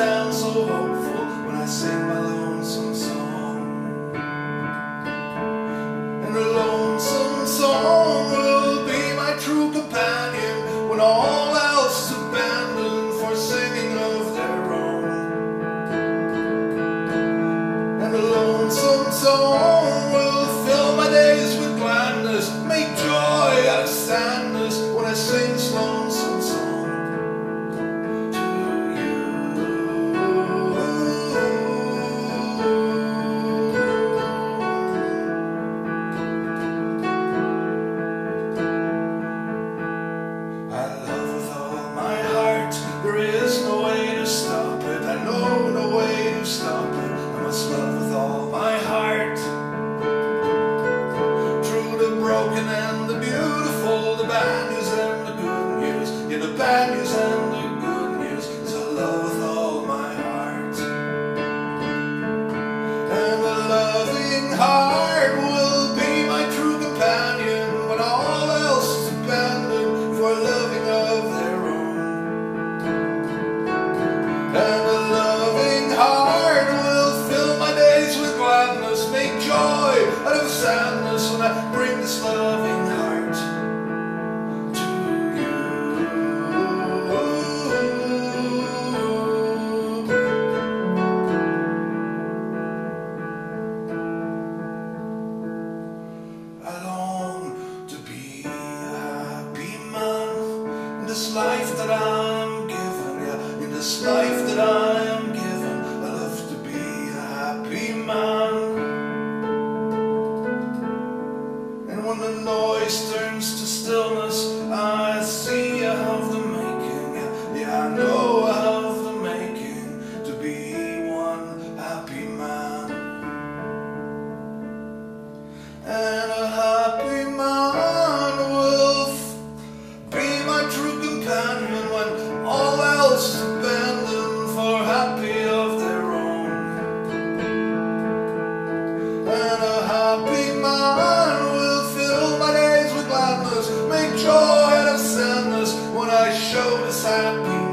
sound so hopeful when I sing my loving heart to you. I long to be a happy man this life that I'm given, yeah, in this life that I'm still we